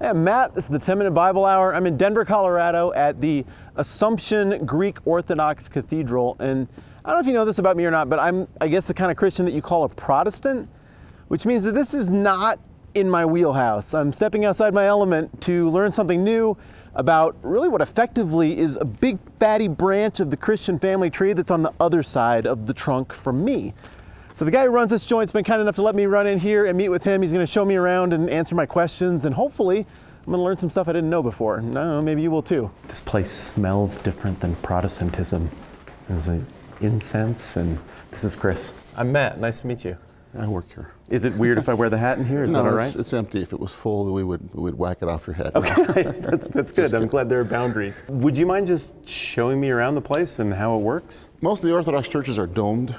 Hey, Matt. This is the 10 Minute Bible Hour. I'm in Denver, Colorado at the Assumption Greek Orthodox Cathedral. And I don't know if you know this about me or not, but I'm, I guess, the kind of Christian that you call a Protestant, which means that this is not in my wheelhouse. I'm stepping outside my element to learn something new about really what effectively is a big fatty branch of the Christian family tree that's on the other side of the trunk from me. So the guy who runs this joint's been kind enough to let me run in here and meet with him. He's going to show me around and answer my questions, and hopefully I'm going to learn some stuff I didn't know before. No, maybe you will too. This place smells different than Protestantism. There's like incense, and this is Chris. I'm Matt. Nice to meet you. I work here. Is it weird if I wear the hat in here? Is no, that all it's, it's empty. If it was full, we would we would whack it off your head. Okay, that's, that's good. I'm glad there are boundaries. Would you mind just showing me around the place and how it works? Most of the Orthodox churches are domed.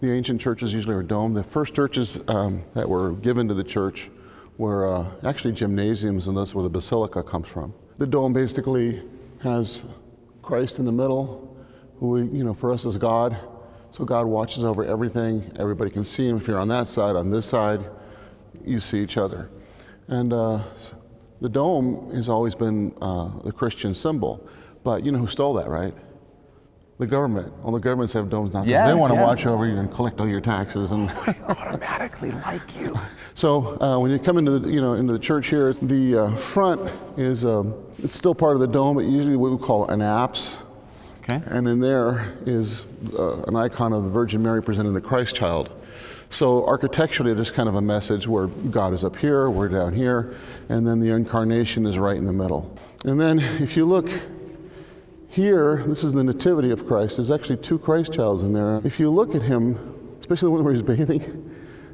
The ancient churches usually are domed. The first churches um, that were given to the church were uh, actually gymnasiums, and that's where the basilica comes from. The dome basically has Christ in the middle, who we, you know, for us is God. So God watches over everything. Everybody can see Him. If you're on that side, on this side, you see each other. And uh, the dome has always been uh, the Christian symbol. But you know who stole that, right? The government. All the governments have domes now because Yeah, they want to yeah. watch over you and collect all your taxes. And Automatically like you. so uh, when you come into the, you know into the church here, the uh, front is um, it's still part of the dome, but usually what we call an apse. Okay. And in there is uh, an icon of the Virgin Mary presenting the Christ child. So architecturally, there's kind of a message where God is up here, we're down here, and then the incarnation is right in the middle. And then if you look here, this is the nativity of Christ. There's actually two Christ childs in there. If you look at him, especially the one where he's bathing,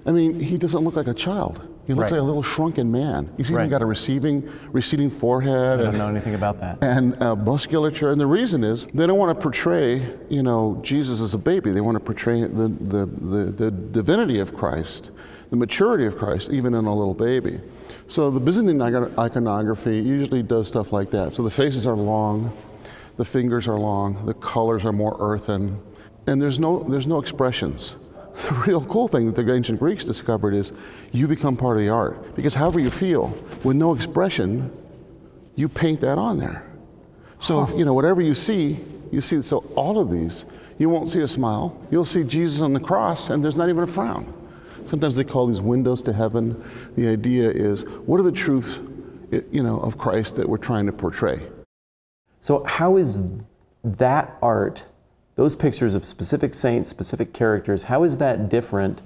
I mean, he doesn't look like a child. He looks Right. like a little shrunken man. He's even Right. got a receiving, receding forehead. I don't and- know anything about that. and uh, musculature. And the reason is they don't want to portray, you know, Jesus as a baby. They want to portray the, the, the, the divinity of Christ, the maturity of Christ, even in a little baby. So the Byzantine iconography usually does stuff like that. So the faces are long, the fingers are long, the colors are more earthen, and there's no, there's no expressions. The real cool thing that the ancient Greeks discovered is you become part of the art. Because however you feel, with no expression, you paint that on there. So if, you know whatever you see, you see. So all of these, you won't see a smile. You'll see Jesus on the cross, and there's not even a frown. Sometimes they call these windows to heaven. The idea is, what are the truths, you know, of Christ that we're trying to portray? So, how is that art, those pictures of specific saints, specific characters, how is that different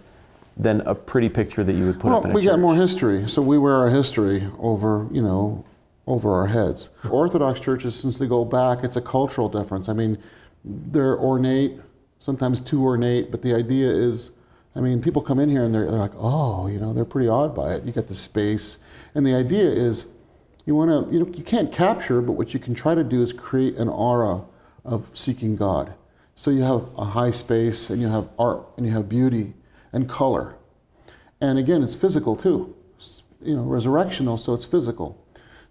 than a pretty picture that you would put Well, up in a we church? got more history, so we wear our history over, you know, over our heads. Orthodox churches, since they go back, it's a cultural difference. I mean, they're ornate, sometimes too ornate, but the idea is, I mean, people come in here and they're, they're like, oh, you know, they're pretty awed by it. You got the space, and the idea is, you want to, you know, you can't capture, but what you can try to do is create an aura of seeking God. So you have a high space, and you have art, and you have beauty and color. And again, it's physical too. It's, You know, resurrectional, so it's physical.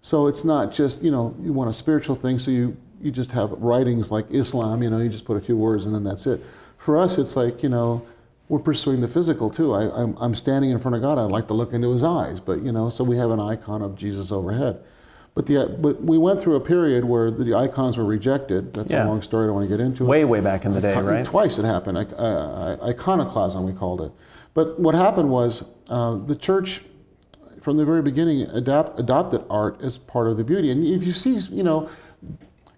So it's not just, you know, you want a spiritual thing, so you, you just have writings like Islam, you know, you just put a few words and then that's it. For us, it's like, you know, we're pursuing the physical too. I, I'm, I'm standing in front of God, I'd like to look into his eyes, but, you know, so we have an icon of Jesus overhead. But, the, but we went through a period where the icons were rejected. That's Yeah. a long story, I don't want to get into it. Way, way back in the day, right? Twice it happened. Ic- uh, iconoclasm, we called it. But what happened was uh, the church, from the very beginning, adapt, adopted art as part of the beauty. And if you see, you know,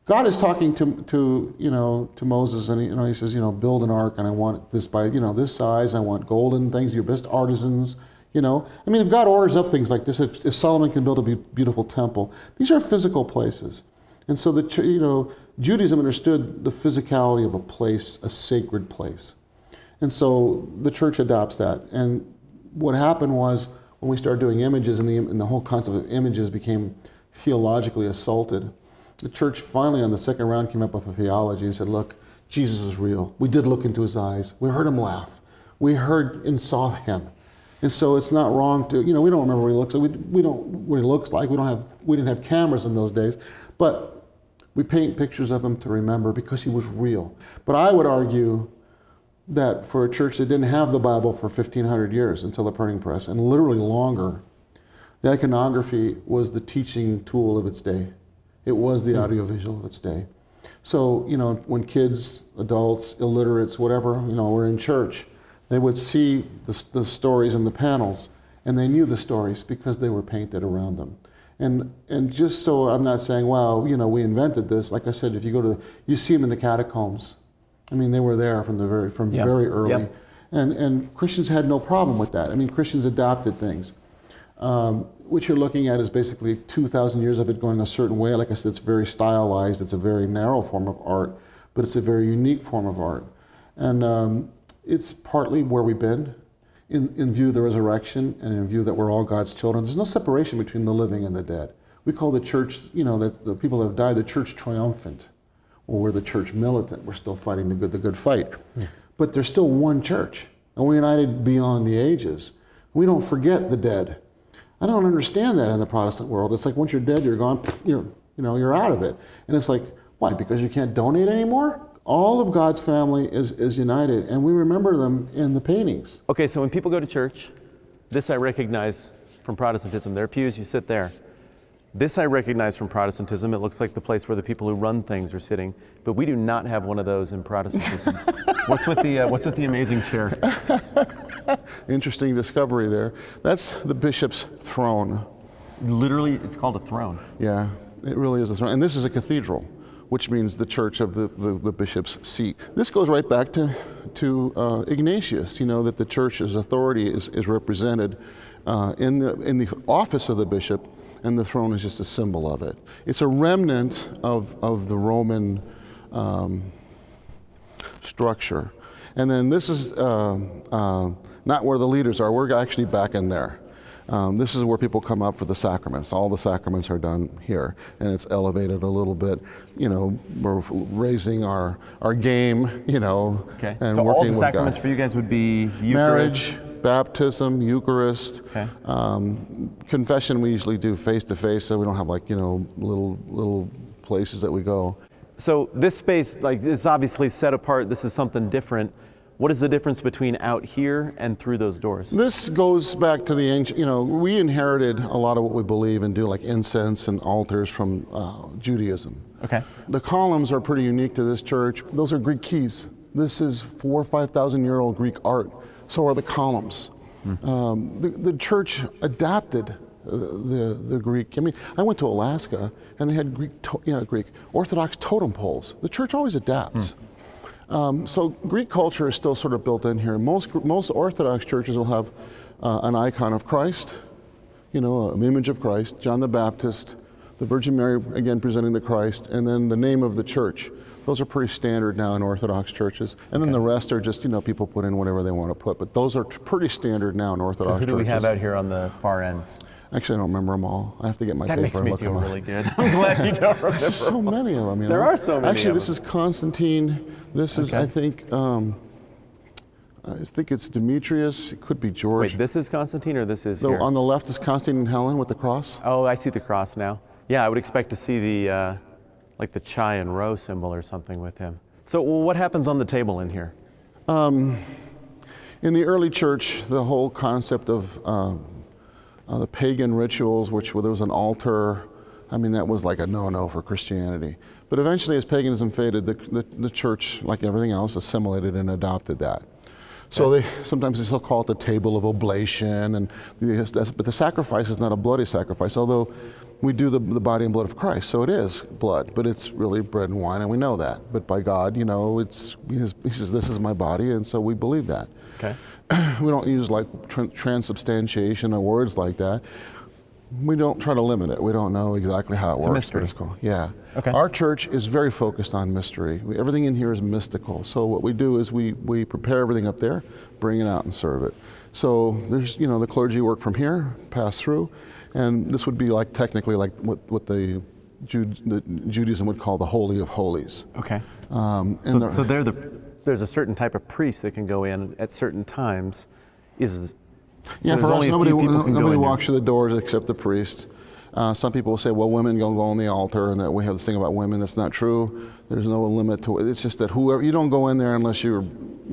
God is talking to, to you know to Moses, and he, you know he says, you know, build an ark, and I want this by you know this size. I want golden things, your best artisans. You know, I mean, if God orders up things like this, if, if Solomon can build a be- beautiful temple, these are physical places. And so the you know Judaism understood the physicality of a place, a sacred place. And so the church adopts that. And what happened was when we started doing images and the, and the whole concept of images became theologically assaulted, the church finally on the second round came up with a theology and said, look, Jesus is real. We did look into his eyes. We heard him laugh. We heard and saw him. And so it's not wrong to, you know, we don't remember what he looks like. We, we don't what he looks like. We don't have, we didn't have cameras in those days. But we paint pictures of him to remember because he was real. But I would argue that for a church that didn't have the Bible for 1,500 years until the printing press, and literally longer, The iconography was the teaching tool of its day. It was the hmm. audiovisual of its day. So, you know, when kids, adults, illiterates, whatever, you know, were in church, they would see the, the stories in the panels, and they knew the stories because they were painted around them. And, and just so I'm not saying, well, you know, we invented this. Like I said, if you go to, you see them in the catacombs. I mean, they were there from the very, from Yep. very early. Yep. And, and Christians had no problem with that. I mean, Christians adopted things. Um, what you're looking at is basically 2,000 years of it going a certain way. Like I said, it's very stylized. It's a very narrow form of art, but it's a very unique form of art. And um, it's partly where we've been in, in view of the resurrection and in view that we're all God's children. There's no separation between the living and the dead. We call the church, you know, that's the people that have died, the church triumphant, or we're the church militant. We're still fighting the good, the good fight. But there's still one church, and we're united beyond the ages. We don't forget the dead. I don't understand that in the Protestant world. It's like once you're dead, you're gone. You're, you know, you're out of it. And it's like, why? Because you can't donate anymore? All of God's family is, is united, and we remember them in the paintings. Okay, so when people go to church, this I recognize from Protestantism. There are pews, you sit there. This I recognize from Protestantism. It looks like the place where the people who run things are sitting, but we do not have one of those in Protestantism. what's with the uh, What's with the amazing chair? Interesting discovery there. That's the bishop's throne. Literally, it's called a throne. Yeah, it really is a throne. And this is a cathedral, which means the church of the, the, the bishop's seat. This goes right back to, to uh, Ignatius, you know, that the church's authority is, is represented uh, in, the, in the office of the bishop, and the throne is just a symbol of it. It's a remnant of, of the Roman um, structure. And then this is uh, uh, not where the leaders are, we're actually back in there. Um, this is where people come up for the sacraments. All the sacraments are done here, and it's elevated a little bit. You know, we're raising our, our game, you know, Okay. and so working all the with sacraments God. for you guys would be Eucharist. Marriage, baptism, Eucharist, Okay. um, confession. We usually do face to face, so we don't have like you know little little places that we go. So this space, like, it's obviously set apart. This is something different. What is the difference between out here and through those doors? This goes back to the ancient, you know, we inherited a lot of what we believe and do, like incense and altars from uh, Judaism. Okay. The columns are pretty unique to this church. Those are Greek keys. This is four or 5,000 year old Greek art. So are the columns. Um, the, the church adapted uh, the, the Greek. I mean, I went to Alaska and they had Greek, to, yeah, Greek Orthodox totem poles. The church always adapts. Um, so Greek culture is still sort of built in here. Most most Orthodox churches will have uh, an icon of Christ, you know, an image of Christ, John the Baptist, the Virgin Mary again presenting the Christ, and then the name of the church. Those are pretty standard now in Orthodox churches, and then the rest are just you know people put in whatever they want to put. But those are t- pretty standard now in Orthodox So who do churches. we have out here on the far ends? Actually, I don't remember them all. I have to get my That paper makes and me look feel them up. really good. I'm glad you don't remember. There's so many of them. You know? There are so many Actually, this is Constantine. This is, Okay. I think, um, I think it's Demetrius. It could be George. Wait, this is Constantine or this is so here? on the left is Constantine and Helen with the cross. oh, I see the cross now. Yeah, I would expect to see the, uh, like the Chi and Rho symbol or something with him. So what happens on the table in here? In the early church, the whole concept of um, uh, the pagan rituals, which where there was an altar, I mean, that was like a no-no for Christianity. But eventually, as paganism faded, the, the, the church, like everything else, assimilated and adopted that. So they sometimes they still call it the table of oblation, and the, but the sacrifice is not a bloody sacrifice, although we do the, the body and blood of Christ, so it is blood, but it's really bread and wine, and we know that. But by God, you know, it's he says, he says this is my body, and so we believe that Okay. we don't use like tr- transubstantiation or words like that. We don't try to limit it. We don't know exactly how it It's a works. mystery. But it's cool. Yeah. Okay. Our church is very focused on mystery. We, everything in here is mystical. So what we do is we, we prepare everything up there, bring it out and serve it. So there's, you know, the clergy work from here, pass through, and this would be like technically like what, what the, Jude, the Judaism would call the Holy of Holies. Okay. Um, and So, there- so they're the, there's a certain type of priest that can go in at certain times. Is so Yeah, for us, nobody, few people can go nobody walks through the doors except the priest. Uh, some people will say, well, women don't go on the altar, and that we have this thing about women. That's not true. There's no limit to it. It's just that whoever you don't go in there unless you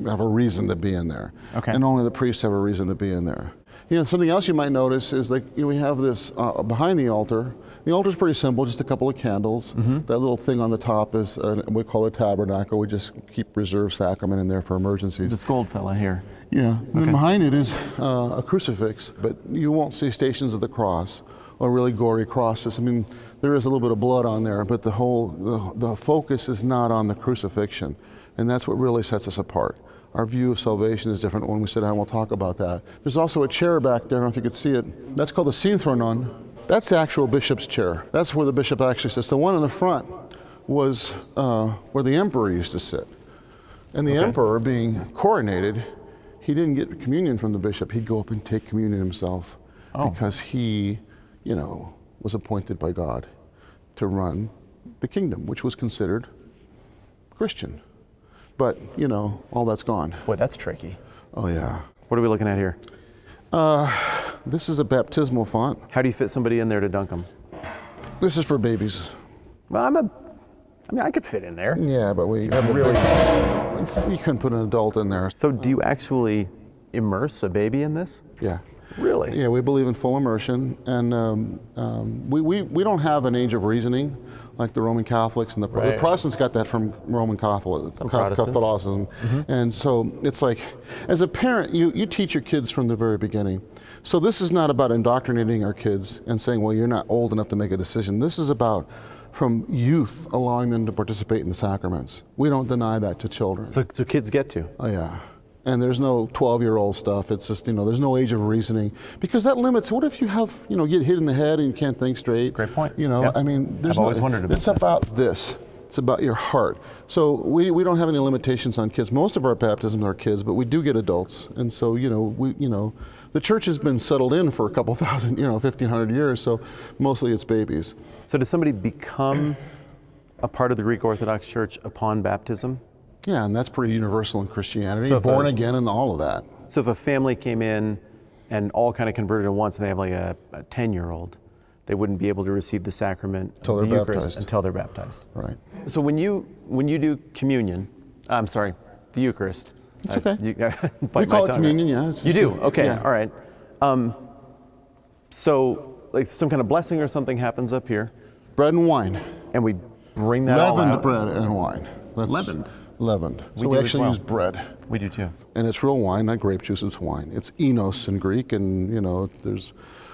have a reason to be in there. Okay. And only the priests have a reason to be in there. You know, something else you might notice is like you know, we have this uh, behind the altar. The altar is pretty simple, just a couple of candles. That little thing on the top is uh, we call it tabernacle. We just keep reserved sacrament in there for emergencies. This gold fella here. Yeah, and then behind it is uh, a crucifix, but you won't see stations of the cross or really gory crosses. I mean, there is a little bit of blood on there, but the whole the, the focus is not on the crucifixion, and that's what really sets us apart. Our view of salvation is different when we sit down. We'll talk about that. There's also a chair back there. I don't know if you could see it. That's called the synthronon. That's the actual bishop's chair. That's where the bishop actually sits. The one in the front was uh, where the emperor used to sit. And the emperor, being coronated, he didn't get communion from the bishop. He'd go up and take communion himself because he, you know, was appointed by God to run the kingdom, which was considered Christian. But, you know, all that's gone. Boy, that's tricky. Oh, yeah. What are we looking at here? Uh, This is a baptismal font. How do you fit somebody in there to dunk them? This is for babies. Well, I'm a. I mean, I could fit in there. Yeah, but we have a Really? It's, you couldn't put an adult in there. So, do you actually immerse a baby in this? Yeah. Really? Yeah, we believe in full immersion, and um, um, we, we, we don't have an age of reasoning like the Roman Catholics and the, the Protestants got that from Roman Catholic. Catholicism. And so it's like, as a parent, you, you teach your kids from the very beginning. So this is not about indoctrinating our kids and saying, well, you're not old enough to make a decision. This is about from youth allowing them to participate in the sacraments. We don't deny that to children. So, so kids get to. Oh yeah. And there's no 12 year old stuff. It's just, you know, there's no age of reasoning because that limits. What if you have, you know, get hit in the head and you can't think straight? Great point. You know, Yeah. I mean, there's I've always no, wondered about It's that. about this. It's about your heart. So we, we don't have any limitations on kids. Most of our baptisms are kids, but we do get adults. And so, you know, we, you know, the church has been settled in for a couple thousand, you know, 1500 years. So mostly it's babies. So, does somebody become a part of the Greek Orthodox Church upon baptism? Yeah, and that's pretty universal in Christianity. So Born a- again and all of that. So, if a family came in and all kind of converted at once, and they have like a 10 year old, they wouldn't be able to receive the sacrament Until the they're Eucharist baptized. until they're baptized. Right. So, when you when you do communion, I'm sorry, the Eucharist. It's I- okay. you- We call it communion, yeah. You just do? Okay, yeah. all right. Um, so, like some kind of blessing or something happens up here, Bread and wine. and we bring that all leavened bread and wine. That's Leavened? Leavened. We so we actually well. use bread, We do too. and it's real wine, not grape juice. It's wine. It's enos in Greek, and you know, there's,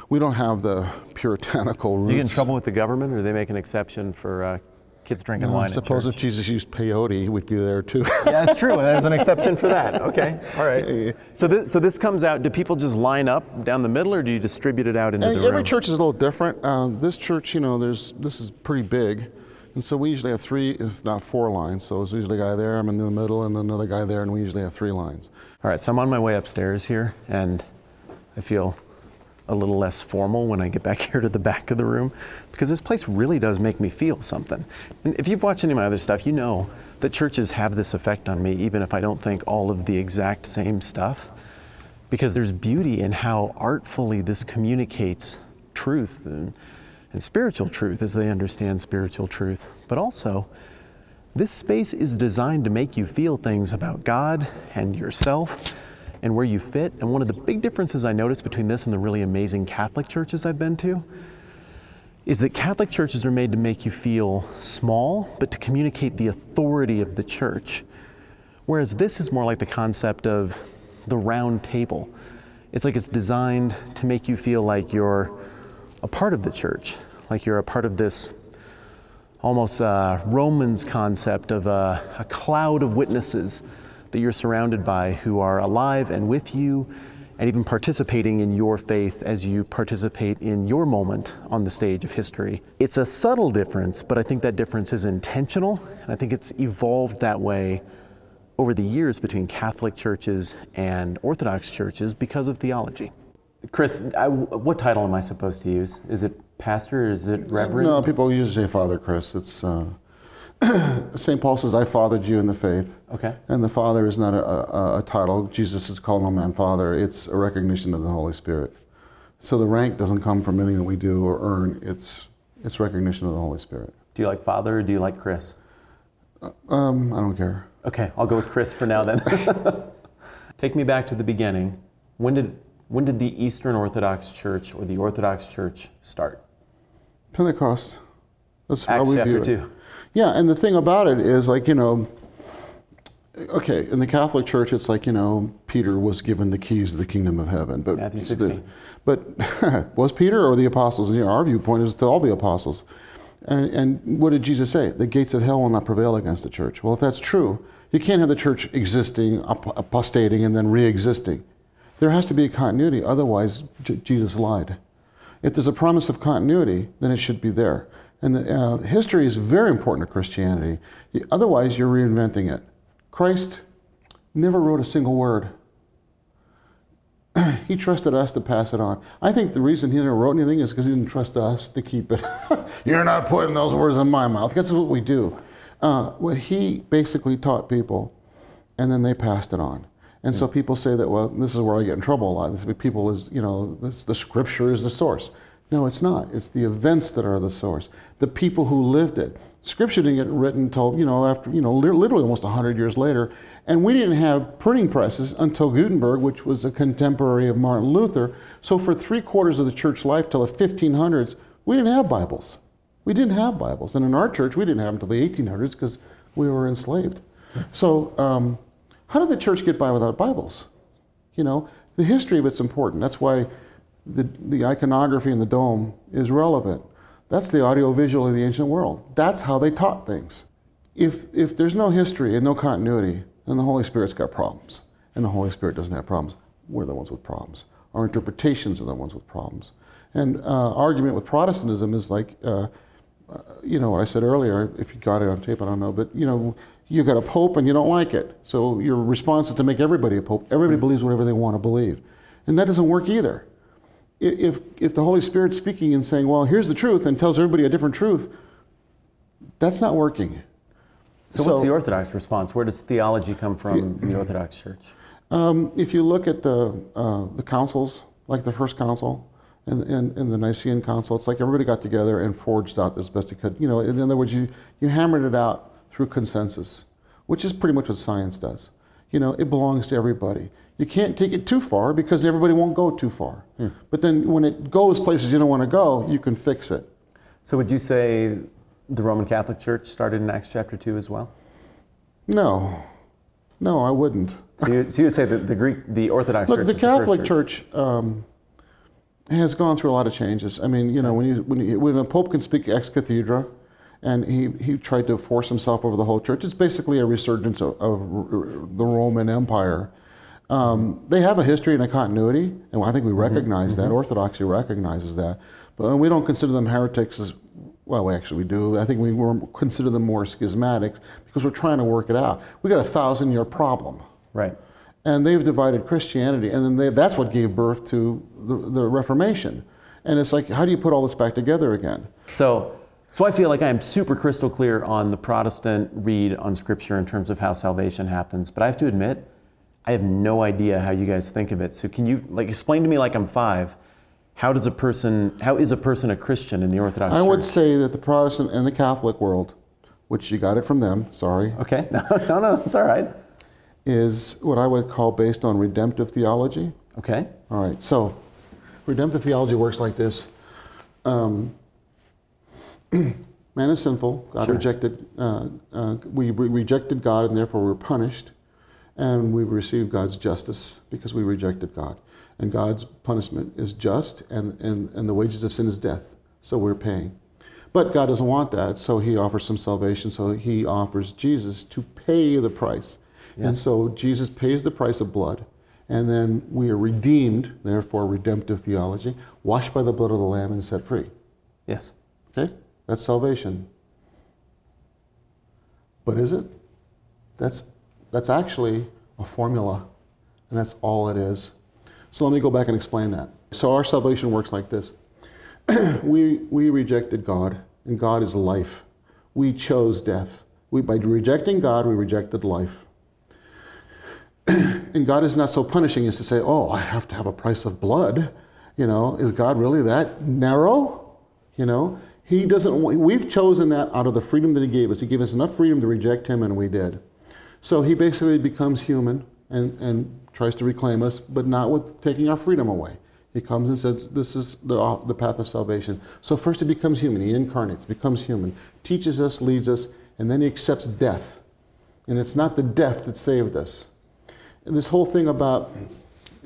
we don't have the puritanical roots. Do you get in trouble with the government, or do they make an exception for uh, kids drinking Uh, wine? I suppose if Jesus used peyote, we'd be there too. yeah, that's true. There's an exception for that. Okay, all right. So this, so this comes out. Do people just line up down the middle, or do you distribute it out into And the every room? church is a little different. Um, this church, you know, there's this is pretty big, and so we usually have three, if not four lines. So there's usually a guy there, I'm in the middle, and another guy there, and we usually have three lines. All right. So I'm on my way upstairs here, and I feel a little less formal when I get back here to the back of the room, because this place really does make me feel something. And if you've watched any of my other stuff, you know that churches have this effect on me, even if I don't think all of the exact same stuff. because there's beauty in how artfully this communicates truth and, and spiritual truth as they understand spiritual truth. But also, this space is designed to make you feel things about God and yourself and where you fit. And one of the big differences I noticed between this and the really amazing Catholic churches I've been to is that Catholic churches are made to make you feel small, but to communicate the authority of the church. Whereas this is more like the concept of the round table. It's like it's designed to make you feel like you're a part of the church, like you're a part of this almost uh, Romans concept of a, a cloud of witnesses that you're surrounded by who are alive and with you and even participating in your faith as you participate in your moment on the stage of history. It's a subtle difference, but I think that difference is intentional, and I think it's evolved that way over the years between Catholic churches and Orthodox churches because of theology. Chris, I, what title am I supposed to use? Is it pastor or is it reverend? No, people usually say Father Chris. It's uh, St. Paul says, "I fathered you in the faith." Okay. And the Father is not a, a, a title. Jesus is called no man Father. It's a recognition of the Holy Spirit. So the rank doesn't come from anything that we do or earn. It's it's recognition of the Holy Spirit. Do you like Father or do you like Chris? Um, I don't care. Okay, I'll go with Chris for now then. Take me back to the beginning. When did when did the Eastern Orthodox Church or the Orthodox Church start? Pentecost. That's how we view it. 2. Yeah, and the thing about it is like, you know, okay, in the Catholic Church, it's like, you know, Peter was given the keys to the kingdom of heaven. But, Matthew it's the- 16. but was Peter or the apostles? You know, our viewpoint is to all the apostles. And, and what did Jesus say? The gates of hell will not prevail against the church. Well, if that's true, you can't have the church existing, apostating, and then re existing. There has to be a continuity, otherwise, J- Jesus lied. If there's a promise of continuity, then it should be there. And the, uh, history is very important to Christianity. Otherwise, you're reinventing it. Christ never wrote a single word. he trusted us to pass it on. I think the reason he never wrote anything is because he didn't trust us to keep it. you're not putting those words in my mouth. That's what we do. Uh, what he basically taught people, and then they passed it on. And so people say that, well, this is where I get in trouble a lot. People is, you know, this, the scripture is the source. No, it's not. It's the events that are the source. The people who lived it. Scripture didn't get written until, you know, after, you know, literally almost 100 years later. And we didn't have printing presses until Gutenberg, which was a contemporary of Martin Luther. So for three quarters of the church life till the 1500s, we didn't have Bibles. We didn't have Bibles. And in our church, we didn't have them until the 1800s because we were enslaved. So, um, how did the church get by without Bibles? You know, the history of it's important. That's why the, the iconography in the dome is relevant. That's the audiovisual of the ancient world. That's how they taught things. If, if there's no history and no continuity, then the Holy Spirit's got problems. And the Holy Spirit doesn't have problems. We're the ones with problems. Our interpretations are the ones with problems. And uh, argument with Protestantism is like, uh, uh, you know what I said earlier, if you got it on tape, I don't know, but you know, you got a pope and you don't like it. So your response is to make everybody a pope. Everybody believes whatever they want to believe. And that doesn't work either. If, if the Holy Spirit's speaking and saying, well, here's the truth, and tells everybody a different truth, that's not working. So, what's the Orthodox response? Where does theology come from in the Orthodox Church? Um, if you look at the, uh, the councils, like the first council and, and, and the Nicene Council, it's like everybody got together and forged out as best they could. You know, in other words, you, you hammered it out through consensus, which is pretty much what science does. You know, it belongs to everybody. You can't take it too far because everybody won't go too far. But then when it goes places you don't want to go, you can fix it. So, would you say the Roman Catholic Church started in Acts chapter 2 as well? No, no, I wouldn't. So, you, so would say that the Greek, the Orthodox Look, Church the is first Catholic Church um, has gone through a lot of changes. I mean, you know, when you when, you, when a pope can speak ex cathedra, and he, he tried to force himself over the whole church, it's basically a resurgence of, of r- the Roman Empire. Um, they have a history and a continuity, and I think we recognize that. Orthodoxy recognizes that, but we don't consider them heretics. As, well, we actually we do. I think we consider them more schismatics because we're trying to work it out. We got a thousand year problem Right. And they've divided Christianity, and then they, that's what gave birth to the, the Reformation. And it's like, how do you put all this back together again? So, so I feel like I'm super crystal clear on the Protestant read on Scripture in terms of how salvation happens, but I have to admit, I have no idea how you guys think of it. So, can you like explain to me, like I'm five, how does a person, how is a person a Christian in the Orthodox I Church? would say that the Protestant and the Catholic world, which you got it from them, sorry, Okay, no, no, no, it's all right. Is what I would call based on redemptive theology. Okay, All right, so redemptive theology works like this. Um, man is sinful. God Sure. rejected. Uh, uh, we re- rejected God, and therefore we're punished, and we received God's justice because we rejected God. And God's punishment is just, and, and, and the wages of sin is death. So we're paying. But God doesn't want that, so He offers some salvation. So He offers Jesus to pay the price. And so Jesus pays the price of blood, and then we are redeemed, therefore, redemptive theology, washed by the blood of the Lamb and set free. yes. Okay? That's salvation. But is it? That's, that's actually a formula, and that's all it is. So let me go back and explain that. So our salvation works like this we, we rejected God, and God is life. We chose death. We, by rejecting God, we rejected life. and God is not so punishing as to say, oh, I have to have a price of blood. You know, is God really that narrow? You know, He doesn't we've chosen that out of the freedom that He gave us. He gave us enough freedom to reject Him, and we did. So He basically becomes human, and, and tries to reclaim us, but not with taking our freedom away. He comes and says, This is the, the path of salvation. So first he becomes human. He incarnates, becomes human, teaches us, leads us, and then he accepts death. And it's not the death that saved us. And this whole thing about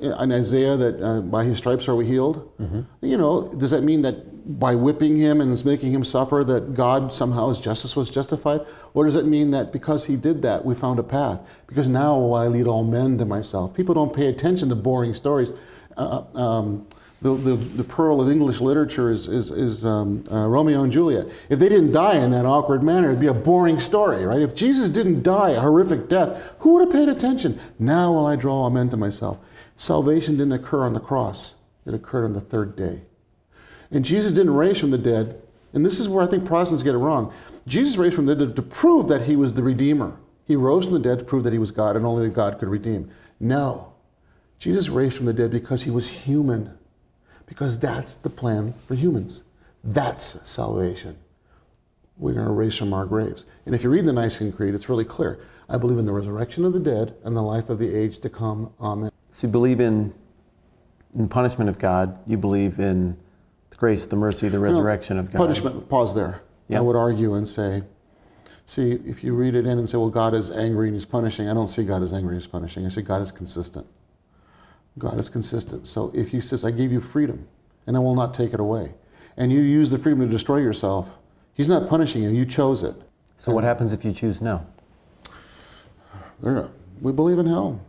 in Isaiah that uh, by his stripes are we healed. Mm-hmm. You know, does that mean that by whipping him and making him suffer that God somehow his justice was justified? Or does it mean that because he did that, we found a path? Because now I lead all men to myself. People don't pay attention to boring stories. Uh, um, the, the, the, pearl of English literature is, is, is um, uh, Romeo and Juliet. If they didn't die in that awkward manner, it'd be a boring story, right? If Jesus didn't die a horrific death, who would have paid attention? Now will I draw all men to myself. Salvation didn't occur on the cross, it occurred on the third day. And Jesus didn't raise from the dead, and this is where I think Protestants get it wrong. Jesus raised from the dead to prove that he was the Redeemer. He rose from the dead to prove that he was God and only that God could redeem. No. Jesus raised from the dead because he was human, because that's the plan for humans. That's salvation. We're going to raise from our graves. And if you read the Nicene Creed, it's really clear. I believe in the resurrection of the dead and the life of the age to come. Amen. So you believe in, in punishment of God. You believe in the grace, the mercy, the resurrection you know, of God. Punishment, pause there. Yep. I would argue and say, see, if you read it in and say, well, God is angry and he's punishing, I don't see God as angry and he's punishing. I see God is consistent. God is consistent. So if he says, I gave you freedom and I will not take it away, and you use the freedom to destroy yourself, he's not punishing you, you chose it. So and what happens if you choose no? We believe in hell.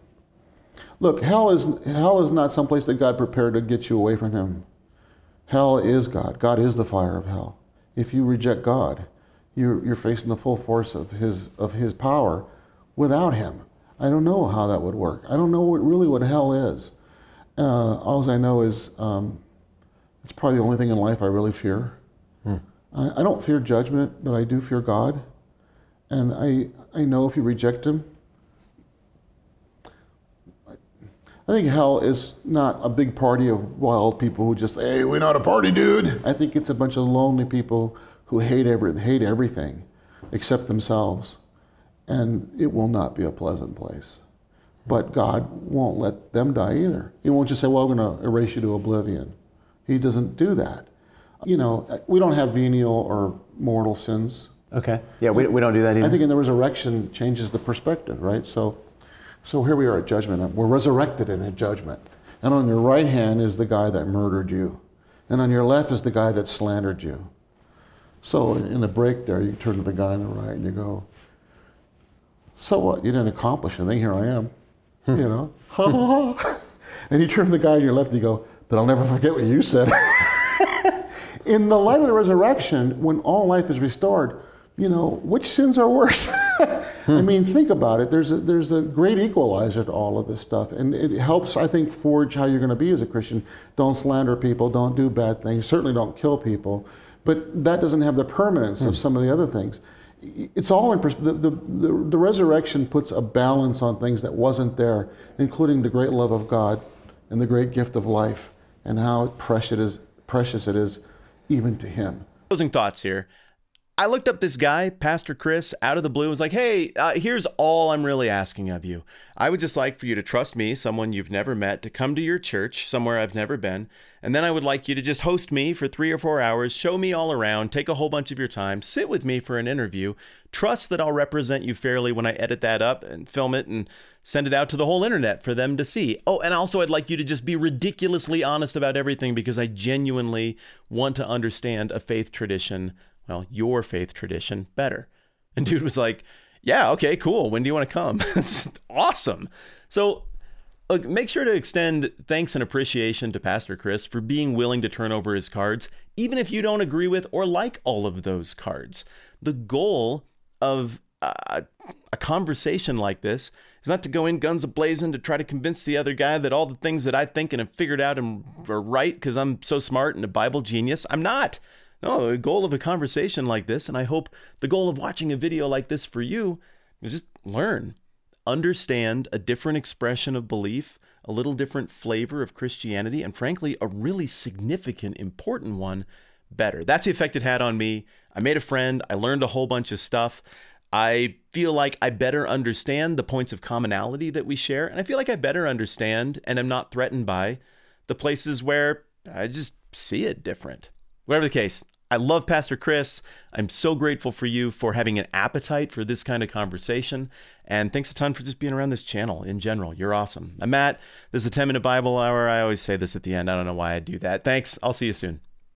Look, hell is, hell is not someplace that God prepared to get you away from Him. Hell is God. God is the fire of hell. If you reject God, you're, you're facing the full force of his, of his power without Him. I don't know how that would work. I don't know what, really what hell is. Uh, all I know is um, it's probably the only thing in life I really fear. Hmm. I, I don't fear judgment, but I do fear God. And I, I know if you reject Him, I think hell is not a big party of wild people who just, hey, we're not a party, dude. I think it's a bunch of lonely people who hate, every, hate everything except themselves. And it will not be a pleasant place. But God won't let them die either. He won't just say, well, I'm going to erase you to oblivion. He doesn't do that. You know, we don't have venial or mortal sins. Okay. Yeah, we, we don't do that either. I think in the resurrection changes the perspective, right? So so here we are at judgment. We're resurrected in a judgment. And on your right hand is the guy that murdered you. And on your left is the guy that slandered you. So in a break there, you turn to the guy on the right and you go, So what? You didn't accomplish anything. Here I am. Hmm. You know? Ha ha ha. And you turn to the guy on your left and you go, But I'll never forget what you said. in the light of the resurrection, when all life is restored, you know, which sins are worse? hmm. I mean, think about it. There's a, there's a great equalizer to all of this stuff. And it helps, I think, forge how you're going to be as a Christian. Don't slander people, don't do bad things, certainly don't kill people. But that doesn't have the permanence hmm. of some of the other things. It's all in the, the, the, resurrection puts a balance on things that wasn't there, including the great love of God and the great gift of life and how precious it is, precious it is even to Him. Closing thoughts here. I looked up this guy, Pastor Chris, out of the blue. And was like, hey, uh, here's all I'm really asking of you. I would just like for you to trust me, someone you've never met, to come to your church, somewhere I've never been. And then I would like you to just host me for three or four hours, show me all around, take a whole bunch of your time, sit with me for an interview. Trust that I'll represent you fairly when I edit that up and film it and send it out to the whole internet for them to see. Oh, and also I'd like you to just be ridiculously honest about everything because I genuinely want to understand a faith tradition well, your faith tradition better. And dude was like, yeah, okay, cool. When do you want to come? awesome. So, look, make sure to extend thanks and appreciation to Pastor Chris for being willing to turn over his cards, even if you don't agree with or like all of those cards. The goal of uh, a conversation like this is not to go in guns a ablazing to try to convince the other guy that all the things that I think and have figured out are right because I'm so smart and a Bible genius. I'm not. No, the goal of a conversation like this, and I hope the goal of watching a video like this for you, is just learn, understand a different expression of belief, a little different flavor of Christianity, and frankly, a really significant, important one better. That's the effect it had on me. I made a friend, I learned a whole bunch of stuff. I feel like I better understand the points of commonality that we share. And I feel like I better understand and am not threatened by the places where I just see it different. Whatever the case, I love Pastor Chris. I'm so grateful for you for having an appetite for this kind of conversation. And thanks a ton for just being around this channel in general. You're awesome. I'm Matt. This is a 10 minute Bible hour. I always say this at the end. I don't know why I do that. Thanks. I'll see you soon.